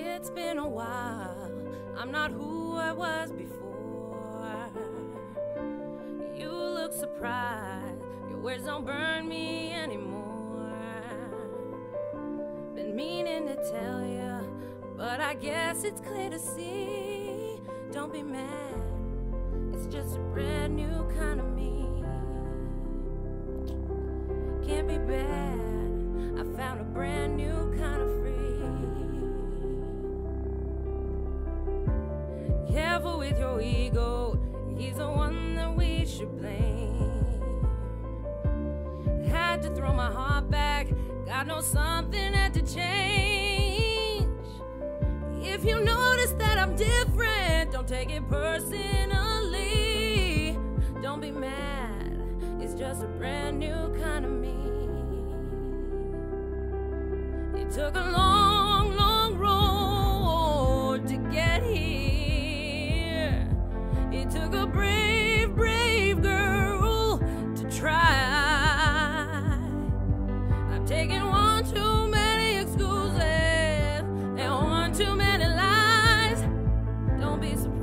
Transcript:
It's been a while. I'm not who I was before. You look surprised. Your words don't burn me anymore. Been meaning to tell you, but I guess it's clear to see. Don't be mad. It's just a brand new kind of me. Can't be bad. I found a brand new Careful with your ego. He's the one that we should blame. Had to throw my heart back. God knows something had to change. If you notice that I'm different, don't take it personally. Don't be mad, it's just a brand new kind of me. It took a long took a brave, brave girl to try. I've taken one too many excuses and one too many lies. Don't be surprised.